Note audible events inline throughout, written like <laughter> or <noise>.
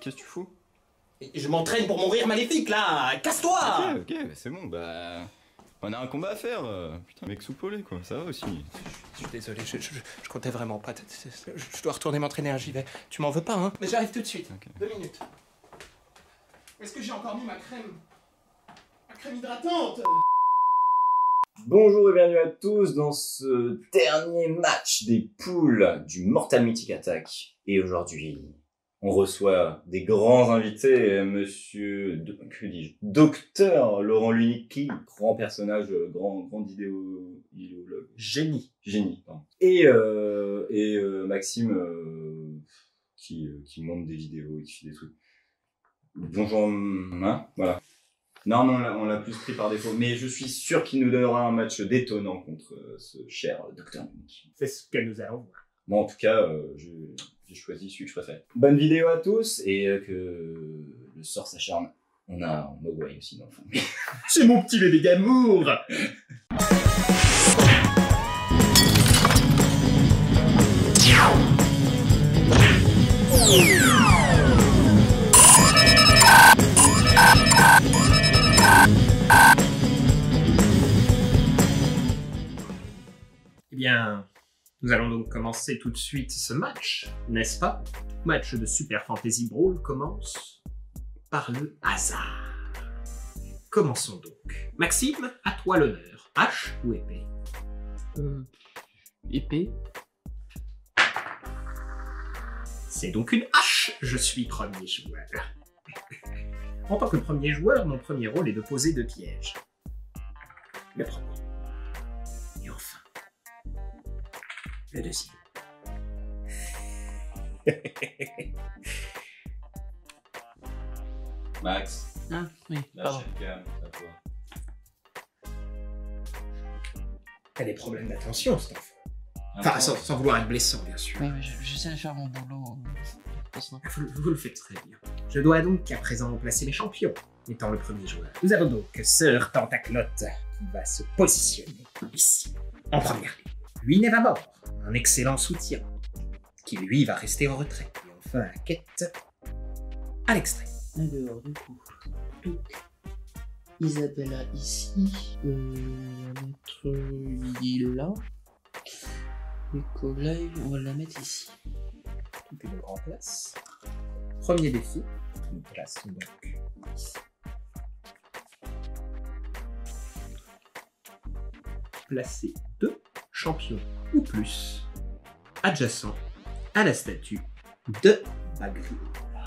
Qu'est-ce que tu fous? Je m'entraîne pour mon rire maléfique là Casse-toi Ok, ok, c'est bon, bah... On a un combat à faire euh, Putain, mec soupolé, quoi, ça va aussi. Je suis désolé, je, je- je comptais vraiment pas. Je, je dois retourner m'entraîner, j'y vais. Tu m'en veux pas, hein? Mais j'arrive tout de suite. Deux minutes. Est-ce que j'ai encore mis ma crème? Ma crème hydratante Bonjour et bienvenue à tous dans ce dernier match des poules du Mortal Mythic Attack. Et aujourd'hui, on reçoit des grands invités, monsieur, que dis-je, docteur Laurent Lunicki, grand personnage, euh, grand, grand idéo, idéologue, Génie. génie, pardon. Et, euh, et euh, Maxime, euh, qui, qui monte des vidéos et qui fait des trucs. Bonjour, hein, voilà. Non, non, on l'a- plus pris par défaut. Mais je suis sûr qu'il nous donnera un match détonnant contre ce cher docteur Nick. C'est ce que nous allons voir. Bon, en tout cas, euh, je- j'ai choisi celui que je préfère. Bonne vidéo à tous et euh, que le sort s'acharne. On a Mogwai aussi dans le fond. <laughs> C'est mon petit bébé d'amour Eh bien, nous allons donc commencer tout de suite ce match, n'est-ce pas? Match de Super Fantasy Brawl commence par le hasard. Commençons donc. Maxime, à toi l'honneur. Hache ou épée? Euh, épée. C'est donc une hache. Je suis premier joueur. en tant que premier joueur, mon premier rôle est de poser deux pièges. Le premier. Le deuxième. <laughs> Max, Ah, oui, la pardon. shotgun, à toi. T'as des problèmes d'attention, cet enfant. Enfin, sans, sans vouloir être blessant, bien sûr. Oui, mais je- j'essaie de faire mon boulot. euh. Vous, vous le faites très bien. Je dois donc à présent placer mes champions, étant le premier joueur. Nous avons donc Sir Tentaclotte qui va se positionner ici, en première ligne. Lui n'est pas mort, un excellent soutien, qui lui va rester en retrait. Et enfin, la quête à l'extrait. Alors, du coup, donc, Isabella ici, euh, on va là, on va la mettre ici. Donc, une grande place. Premier défi, une place donc ici. placer deux champion ou plus, adjacent à la statue de Bagri. Ah,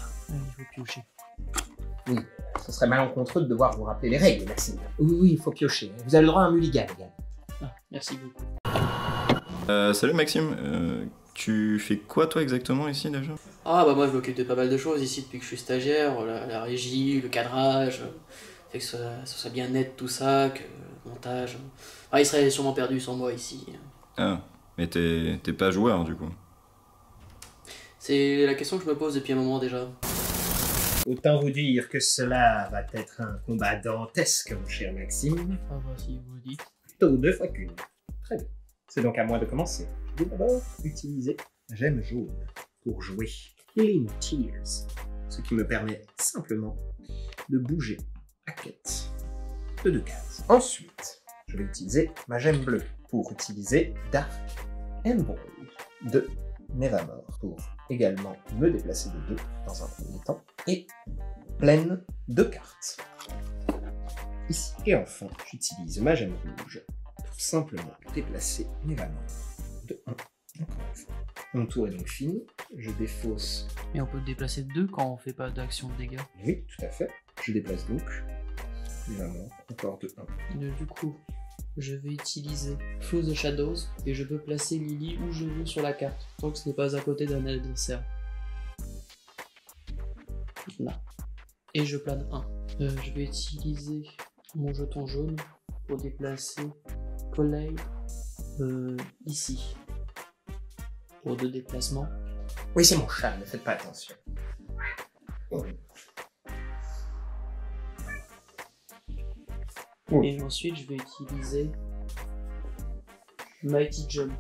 oui, ce serait malencontreux de devoir vous rappeler les règles, Maxime. Oui, oui, il faut piocher. Vous avez le droit à un mulligan, les gars. Ah, merci beaucoup. Euh, salut Maxime, euh, tu fais quoi toi exactement ici déjà? Ah bah moi je m'occupe de pas mal de choses ici depuis que je suis stagiaire, la, régie, le cadrage, fait que ça, soit bien net tout ça, que montage. Ah, il serait sûrement perdu sans moi ici. Ah, mais t'es t'es pas joueur du coup. C'est la question que je me pose depuis un moment déjà. Autant vous dire que cela va être un combat dantesque, mon cher Maxime. Ah bah si vous le dites. Plutôt deux fois qu'une. Très bien. C'est donc à moi de commencer. Je vais d'abord utiliser la gemme jaune pour jouer Killing Tears, ce qui me permet simplement de bouger à quête de deux cases. Ensuite, je vais utiliser ma gemme bleue pour utiliser Dark Emerald de Nevermore pour également me déplacer de deux dans un premier temps et pleine de cartes. Ici. Et enfin, j'utilise ma gemme rouge pour simplement déplacer valeurs de 1. Encore une fois. Mon tour est donc fini. Je défausse. Mais on peut déplacer deux quand on fait pas d'action de dégâts. Oui, tout à fait. Je déplace donc valeurs encore de 1. Euh, Du coup, je vais utiliser Flow the Shadows et je peux placer Lily où je veux sur la carte, tant que ce n'est pas à côté d'un adversaire. Là. Et je plane 1. Euh, je vais utiliser mon jeton jaune pour déplacer Colley euh, ici. Pour deux déplacements. Oui, c'est mon chat, ne faites pas attention. Et ensuite, je vais utiliser Mighty Jump.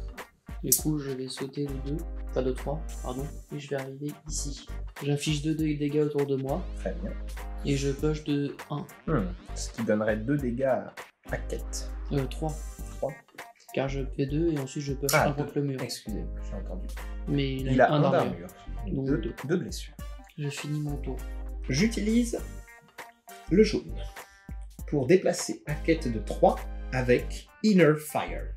Du coup, je vais sauter de 2, pas de 3, pardon, et je vais arriver ici. J'affiche 2 dégâts autour de moi, Très bien. et je push de 1, Hmm. Ce qui donnerait 2 dégâts à quête. euh, 3. 3. Car je fais 2 et ensuite je push Ah, 1 contre le mur. Excusez-moi, j'ai entendu. Mais il a, Il a un un d'armure. Donc Deux, deux. deux blessures. Je finis mon tour. J'utilise le jaune pour déplacer quête de 3 avec Inner Fire.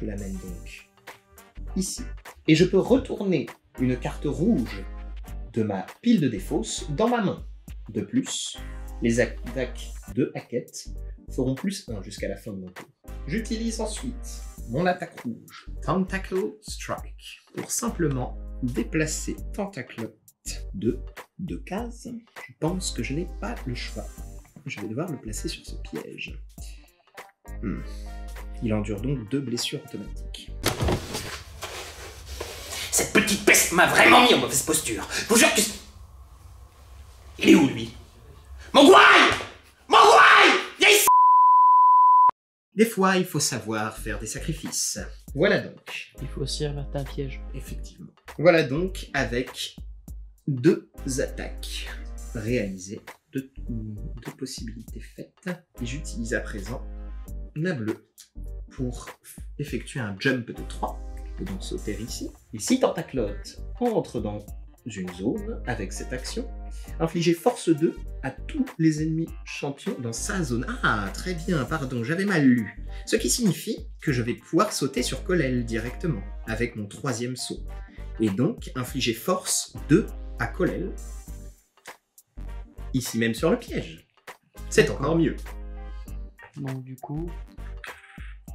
Je l'amène donc ici. Et je peux retourner une carte rouge de ma pile de défausse dans ma main. De plus, les attaques de Hackett feront plus 1 jusqu'à la fin de mon tour. J'utilise ensuite mon attaque rouge, Tentacle Strike, pour simplement déplacer Tentacle de deux cases. Je pense que je n'ai pas le choix. Je vais devoir le placer sur ce piège. Hmm. Il endure donc deux blessures automatiques. Cette petite peste m'a vraiment mis en mauvaise posture. Je vous jure que... Il est où, lui? Mogwai Mogwai Viens ici Des fois, il faut savoir faire des sacrifices. Voilà donc. Il faut aussi avertir un piège. Effectivement. Voilà donc avec deux attaques réalisées, deux, possibilités faites. Et j'utilise à présent la bleue pour effectuer un jump de 3. Je peux donc sauter ici. Et si Tentaclote entre dans une zone avec cette action, infliger force 2 à tous les ennemis champions dans sa zone. Ah, très bien, pardon, j'avais mal lu. Ce qui signifie que je vais pouvoir sauter sur Colel directement, avec mon troisième saut. Et donc infliger force 2 à Colel, ici même sur le piège. C'est encore mieux. Donc du coup...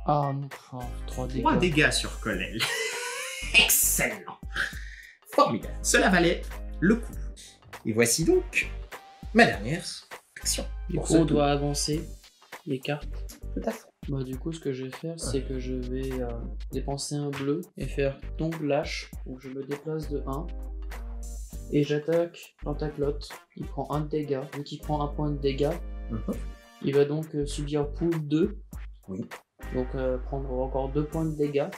Ah non, oh, 3 dégâts. 3 dégâts sur Colel. <laughs> Excellent. Formidable. Cela valait le coup. Et voici donc ma dernière action. Du coup, on tour. doit avancer les cartes. Tout à fait. Bah, du coup, ce que je vais faire, c'est que je vais euh, dépenser un bleu et faire tombe lâche. Donc, je me déplace de 1. Et j'attaque Pentaclote. Il prend 1 de dégâts. Vu qu'il prend un point de dégâts, Mhm. il va donc euh, subir pool 2. Oui. Donc, euh, prendre encore 2 points de dégâts.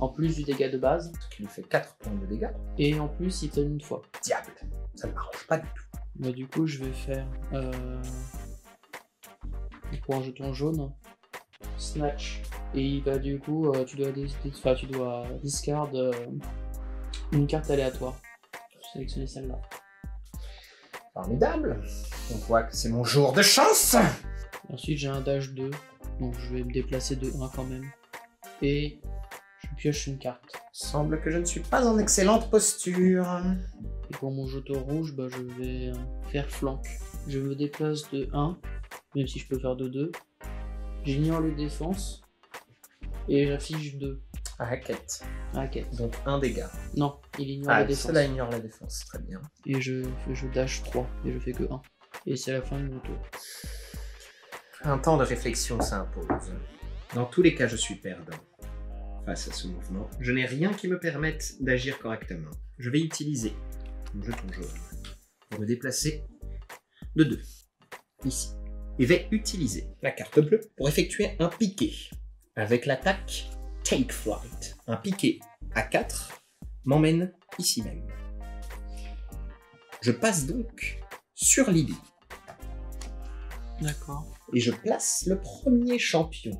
En plus du dégât de base. Ce qui lui fait 4 points de dégâts. Et en plus, il donne une fois. Diable. Ça ne m'arrange pas du tout. Bah, du coup, je vais faire. Euh... Pour un jeton jaune, Snatch. Et il va du coup, euh, tu dois, dis- enfin, tu dois discard euh, une carte aléatoire. Sélectionner celle-là. Formidable. On voit que c'est mon jour de chance. Ensuite, j'ai un dash 2, donc je vais me déplacer de 1 quand même. Et je pioche une carte. Semble que je ne suis pas en excellente posture. Et pour mon jeton rouge, bah, je vais euh, faire flank. Je me déplace de 1, même si je peux faire de 2. J'ignore les défenses. Et j'affiche 2. Raquette. Raquette. Donc un dégât. Non, il ignore Ah, la défense. cela ignore la défense. Très bien. Et je, je dash 3, et je fais que 1. Et c'est la fin de mon tour. Un temps de réflexion s'impose. Dans tous les cas, je suis perdant face à ce mouvement. Je n'ai rien qui me permette d'agir correctement. Je vais utiliser mon jeton jaune pour me déplacer de 2, ici. Et vais utiliser la carte bleue pour effectuer un piqué avec l'attaque Take Flight. Un piqué à 4 m'emmène ici même. Je passe donc sur Lily D'accord. et je place le premier champion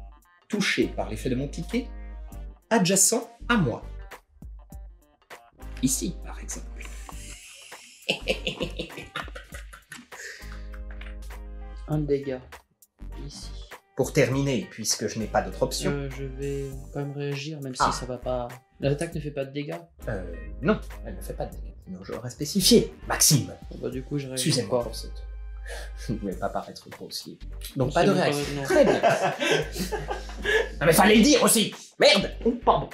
touché par l'effet de mon piqué adjacent à moi. Ici, par exemple. Un dégât. Ici. Pour terminer, puisque je n'ai pas d'autre option. Euh, je vais quand même réagir, même Ah. si ça va pas. L'attaque ne fait pas de dégâts. Euh, non, elle ne fait pas de dégâts. Sinon, j'aurais spécifié. Maxime, bah, du coup, je réagis excusez-moi pas. pour cette. <laughs> Je ne voulais pas paraître grossier. Donc, pas de réaction. Très bien. non, <laughs> mais fallait le dire aussi Merde Oh, pardon.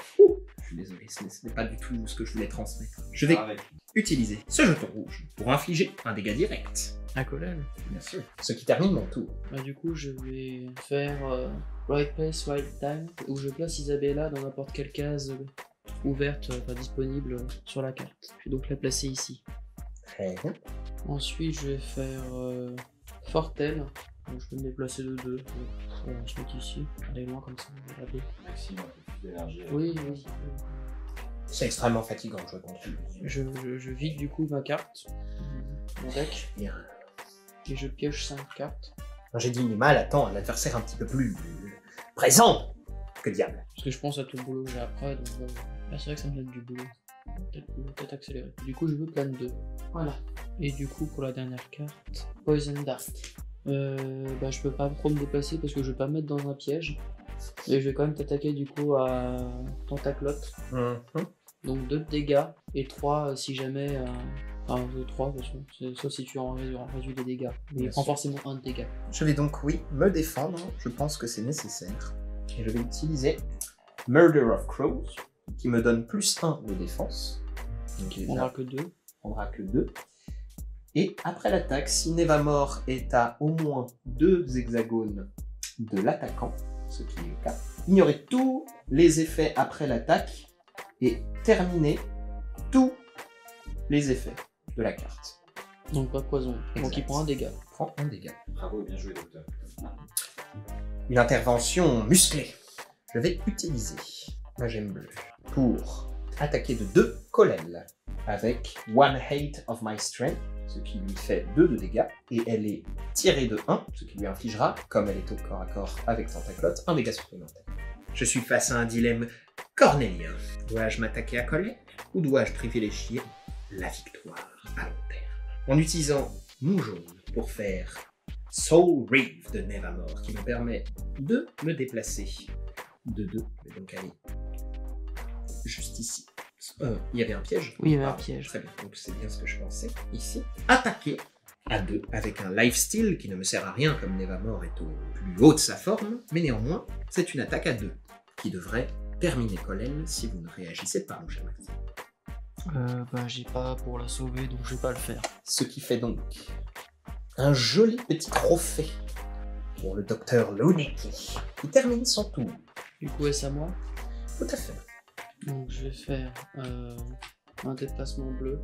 Suis désolé, ce n'est- pas du tout ce que je voulais transmettre. Je vais Avec. utiliser ce jeton rouge pour infliger un dégât direct. Un collègue. Bien sûr. Ce qui termine mon tour. Bah, du coup, je vais faire euh, Right Place, Right Time, où je place Isabella dans n'importe quelle case euh, ouverte, euh, enfin disponible sur la carte. Je vais donc la placer ici. Très bien. Ensuite, je vais faire euh, Fortel. Donc, je peux me déplacer de deux. Donc, on va se mettre ici. Aller loin comme ça, on va. Maxime, un peu plus d'énergie. Oui, oui. C'est extrêmement fatigant de jouer contre lui. Je, je, je vide du coup ma carte, mon deck, Bien. et je pioche 5 cartes. Quand j'ai dit mal, attends, un adversaire un petit peu plus présent que diable. Parce que je pense à tout le boulot que j'ai après, donc là, c'est vrai que ça me donne du boulot. Peut-être peut accélérer. Du coup, je veux plan 2. Voilà. Et du coup, pour la dernière carte, Poison Dart. Euh, bah, je peux pas trop me déplacer parce que je vais pas me mettre dans un piège. Mais je vais quand même t'attaquer du coup à Tentaclotte. Mhm. Donc 2 de dégâts et 3 si jamais. euh, Enfin, 3 de toute façon. C'est- Sauf si tu en réduis, les dégâts. Mais il Bien prend sûr. forcément un de dégâts. Je vais donc, oui, me défendre. Je pense que c'est nécessaire. Et je vais utiliser Murder of Crows, qui me donne plus 1 de défense. Donc On déjà, n'aura que 2. prendra que 2. Et après l'attaque, si Nevamor est à au moins 2 hexagones de l'attaquant, ce qui est le cas, ignorez tous les effets après l'attaque et terminez tous les effets de la carte. Donc pas de poison. Donc il prend un dégât. Prends un dégât. Bravo, bien joué, docteur. Une intervention musclée. Je vais utiliser ma gemme bleue pour attaquer de 2 Colel avec One Hate of My Strength, ce qui lui fait 2 de dégâts, et elle est tirée de 1, ce qui lui infligera, comme elle est au corps à corps avec Tentaclotte, un dégât supplémentaire. Je suis face à un dilemme cornélien. Dois-je m'attaquer à Collet ou dois-je privilégier la victoire à long terme? En utilisant mon jaune pour faire Soul Reeve de Nevermore qui me permet de me déplacer de 2. Je vais donc aller juste ici. Euh, il y avait un piège Oui, il y avait un Ah, piège. Très bien, donc c'est bien ce que je pensais. Ici, attaquer à 2 avec un lifesteal qui ne me sert à rien comme Nevermore est au plus haut de sa forme, mais néanmoins, c'est une attaque à 2 qui devrait terminer Colin si vous ne réagissez pas, mon cher Maxime. Euh, j'ai pas pour la sauver donc je vais pas le faire. Ce qui fait donc un joli petit trophée pour le docteur Luneki, qui termine son tour. Du coup est-ce à moi? Tout à fait. Donc je vais faire euh, un déplacement bleu.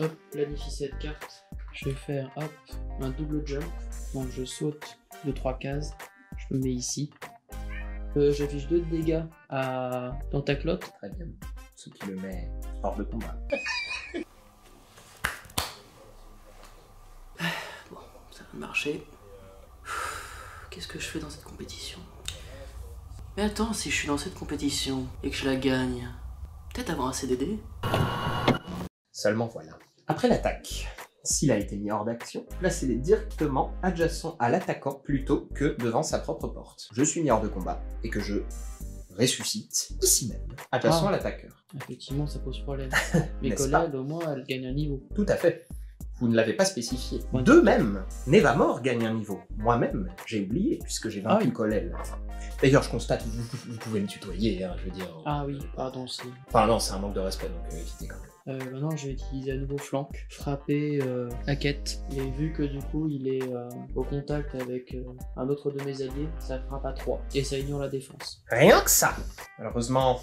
Hop, planifie cette carte. Je vais faire hop, un double jump. Donc je saute de 3 cases. Je me mets ici. Euh, J'affiche 2 de dégâts à Tentaclotte. Très bien. Ce qui le met hors de combat. <laughs> Ça va marcher. Qu'est-ce que je fais dans cette compétition? Mais attends, si je suis dans cette compétition et que je la gagne, peut-être avoir un CDD Seulement voilà. Après l'attaque, s'il a été mis hors d'action, placez-les directement adjacents à l'attaquant plutôt que devant sa propre porte. Je suis mis hors de combat et que je ressuscite ici même, adjacent Ah. à l'attaqueur. Effectivement, ça pose problème. <laughs> Mais Colette, au moins, elle gagne un niveau. Tout à fait. Vous ne l'avez pas spécifié. Ouais. De même, Nevamor gagne un niveau. Moi-même, j'ai oublié puisque j'ai vaincu Ah oui. Colel. D'ailleurs, je constate, vous, pouvez me tutoyer, hein, je veux dire. Ah oui, pardon, si. Enfin non, c'est un manque de respect, donc euh, évitez quand même. Euh, maintenant, je vais utiliser à nouveau flanc, frapper euh, Hackett. Et vu que du coup, il est euh, au contact avec euh, un autre de mes alliés, ça frappe à 3. Et ça ignore la défense. Rien que ça Malheureusement,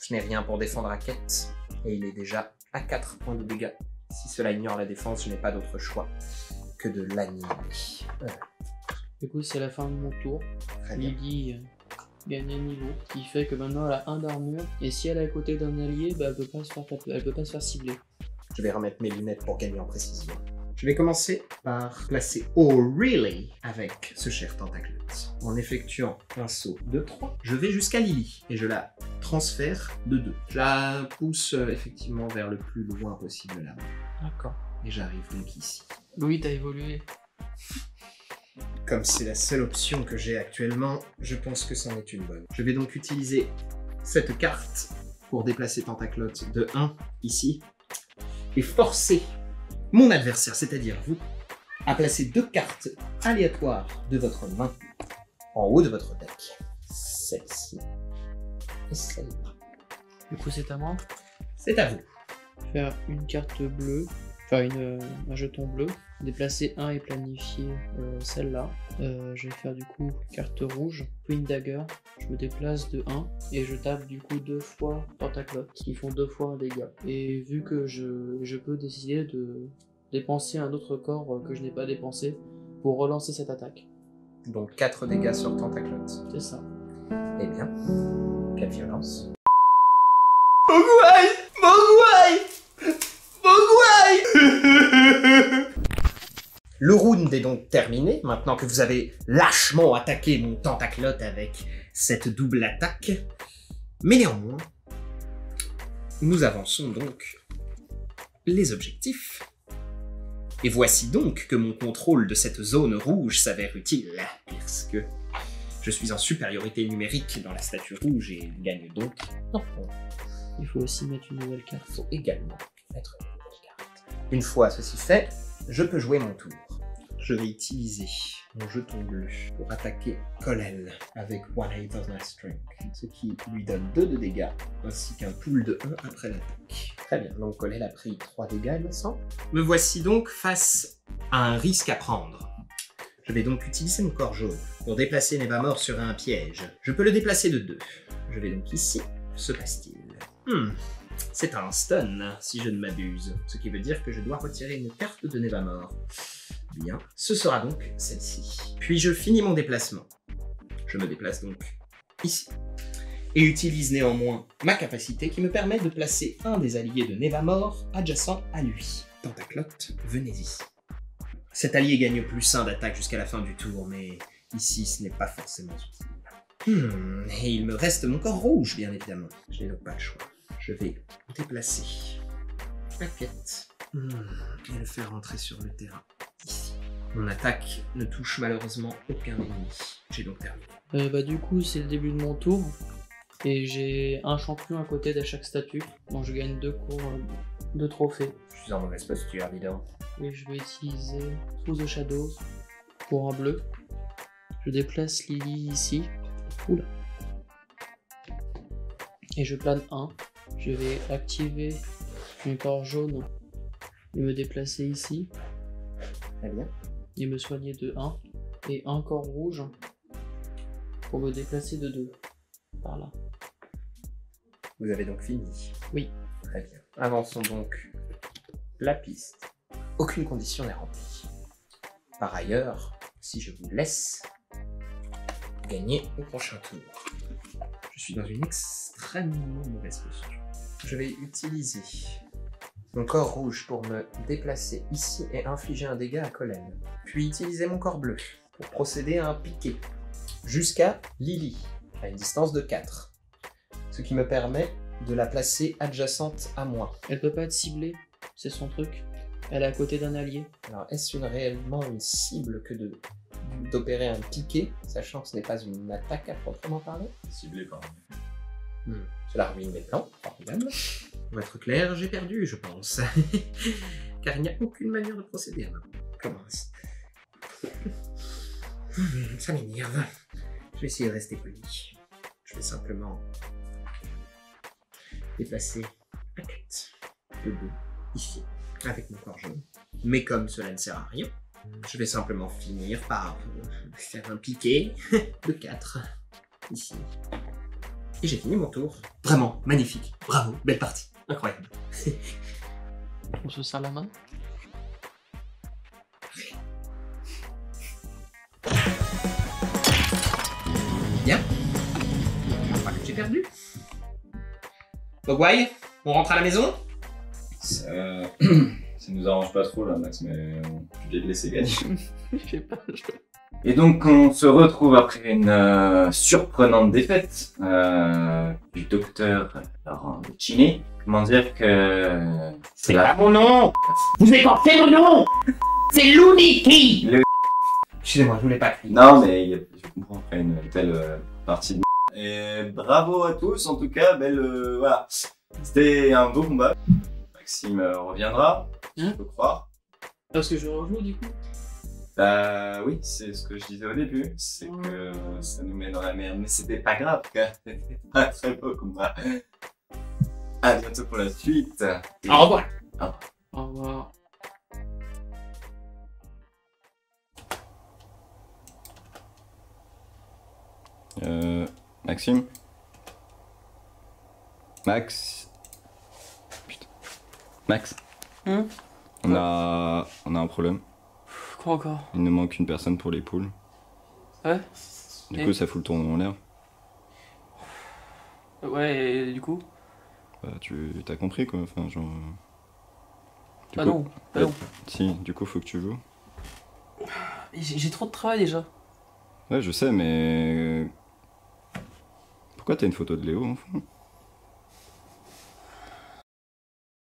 je n'ai rien pour défendre Hackett, et il est déjà à 4 points de dégâts. Si cela ignore la défense, je n'ai pas d'autre choix que de l'annihiler. Voilà, Du coup, c'est la fin de mon tour. très bien. Lily euh, gagne un niveau, ce qui fait que maintenant elle a un d'armure. Et si elle est à côté d'un allié, bah, elle peut pas se faire taper- elle peut pas se faire cibler. Je vais remettre mes lunettes pour gagner en précision. Je vais commencer par placer O'Reilly avec ce cher tentacle. En effectuant un saut de 3, je vais jusqu'à Lily et je la transfère de 2. Je la pousse euh, effectivement vers le plus loin possible là. D'accord. Et j'arrive donc ici. Louis, t'as évolué. Comme c'est la seule option que j'ai actuellement, je pense que c'en est une bonne. Je vais donc utiliser cette carte pour déplacer Tentaclotte de 1 ici et forcer mon adversaire, c'est-à-dire vous, à placer deux cartes aléatoires de votre main en haut de votre deck. Celle-ci et celle-là. Du coup, c'est à moi. C'est à vous. Faire une carte bleue, enfin une, euh, un jeton bleu, déplacer un et planifier euh, celle-là. Euh, je vais faire du coup carte rouge, Queen Dagger. Je me déplace de 1 et je tape du coup deux fois Pentaclote, qui font deux fois un dégât. Et vu que je, je peux décider de dépenser un autre corps euh, que je n'ai pas dépensé pour relancer cette attaque. Donc 4 dégâts sur Tentaclote. C'est ça. Eh bien, quelle violence. Mogwai Mogwai Mogwai Le round est donc terminé, maintenant que vous avez lâchement attaqué mon Tentaclote avec cette double attaque. Mais néanmoins, nous avançons donc les objectifs. Et voici donc que mon contrôle de cette zone rouge s'avère utile, puisque je suis en supériorité numérique dans la statue rouge et gagne donc. Il faut aussi mettre une nouvelle carte. Il faut également mettre une fois ceci fait, je peux jouer mon tour. Je vais utiliser mon jeton bleu pour attaquer Colel avec One Eighth of Strength, ce qui lui donne 2 de dégâts, ainsi qu'un pool de 1 après l'attaque. Très bien, donc Colel a pris 3 dégâts, il me semble. Me voici donc face à un risque à prendre. Je vais donc utiliser mon corps jaune pour déplacer Nevamor sur un piège. Je peux le déplacer de 2. Je vais donc ici. Se passe-t-il? Hmm, c'est un stun, si je ne m'abuse, ce qui veut dire que je dois retirer une carte de Nevamor. Bien, ce sera donc celle-ci. Puis je finis mon déplacement. Je me déplace donc ici. Et utilise néanmoins ma capacité qui me permet de placer un des alliés de Nevamor adjacent à lui. Tentaclote, venez ici. Cet allié gagne plus 1 d'attaque jusqu'à la fin du tour, mais ici ce n'est pas forcément utile. Hmm, et il me reste mon corps rouge, bien évidemment. Je n'ai donc pas le choix. Je vais déplacer la pièce hmm, et le faire rentrer sur le terrain. Ici. Mon attaque ne touche malheureusement aucun ennemi. J'ai donc terminé. Euh, bah du coup c'est le début de mon tour et j'ai un champion à côté de chaque statue, donc je gagne deux cours euh, de trophées. Je suis en mauvaise posture, évidemment. Et je vais utiliser Through the Shadows pour un bleu. Je déplace Lily ici. Oula. Et je plane 1. Je vais activer mon corps jaune et me déplacer ici Très bien. et me soigner de 1. Et un corps rouge pour me déplacer de 2. Par là. Vous avez donc fini. Oui. Très bien. Avançons donc la piste. Aucune condition n'est remplie. Par ailleurs, si je vous laisse gagner au prochain tour, je suis dans une extrêmement mauvaise posture. Je vais utiliser mon corps rouge pour me déplacer ici et infliger un dégât à Colin. Puis utiliser mon corps bleu pour procéder à un piqué jusqu'à Lily, à une distance de 4. Ce qui me permet de la placer adjacente à moi. Elle peut pas être ciblée, c'est son truc. Elle est à côté d'un allié. Alors, est-ce une, réellement une cible que de d'opérer un piqué, sachant que ce n'est pas une attaque à proprement parler? Ciblé par Hmm, Cela ruine mes plans, formidable. Pour être clair, j'ai perdu, je pense. <laughs> Car il n'y a aucune manière de procéder maintenant. Commence. Hmm, Ça m'énerve. Je vais essayer de rester poli. Je vais simplement déplacer la tête de dos ici, avec mon corps jaune. Mais comme cela ne sert à rien, je vais simplement finir par faire un piqué de 4 ici. Et j'ai fini mon tour. Vraiment magnifique. Bravo, belle partie. Incroyable. On se serre la main. Bien. Je crois que j'ai perdu. Mogwai, on rentre à la maison Ça, <clears throat> ça nous arrange pas trop là, Max, mais on peut le laisser gagner. <laughs> Je sais pas. je- Et donc on se retrouve après une euh, surprenante défaite euh, du docteur Laurent Chini. Comment dire que c'est la... mon nom Vous fait mon nom C'est Luniki Excusez-moi, je voulais pas crier. Non mais il y a- je comprends après une telle euh, partie de... Et bravo à tous, en tout cas, belle... euh, voilà. C'était un beau combat. Maxime euh, reviendra, je peux croire. Parce que je rejoue du coup. Bah oui, c'est ce que je disais au début, c'est que ça nous met dans la merde, mais c'était pas grave. <laughs> C'était pas très beau combat. À bientôt pour la suite. Et- Au revoir. Au revoir. Euh. Maxime? Max? Putain. Max? Hein On a. On a un problème. Quoi encore Il nous manque une personne pour les poules. Ouais Du Et coup, ça fout le tournoi en l'air. Ouais, et du coup Bah, tu t'as compris quoi. Enfin, genre. Du Ah coup- non, ah Ouais. non. Si, du coup, faut que tu joues. J'ai j'ai trop de travail déjà. Ouais, je sais, mais. Pourquoi t'as une photo de Léo en fond?